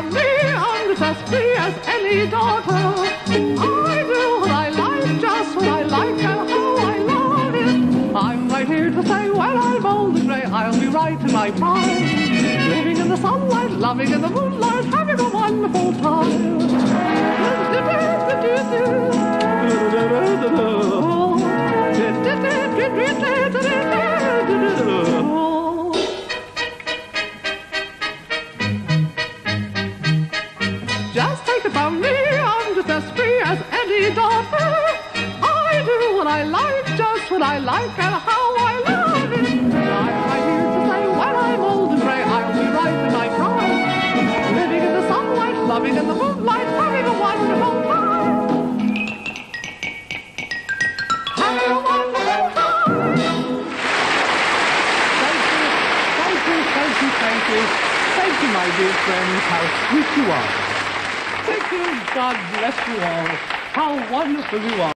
love me, I'm as as any daughter. I do what I like, just what I like, and how I love it. I'm right here to say, when I'm old and grey, I'll be right in my prime. Living in the sunlight, loving in the moonlight, having a wonderful time. Oh, Just take it from me, I'm just as free as any daughter. I do what I like, just what I like, and how I love it. I'm right here to say when I'm old and grey, I'll be right in my prime. Living in the sunlight, loving in the moonlight, having a wonderful time. Having a wonderful time. Thank you, thank you, thank you, thank you. Thank you, my dear friends, how sweet you are. Thank you. God bless you all. How wonderful you are.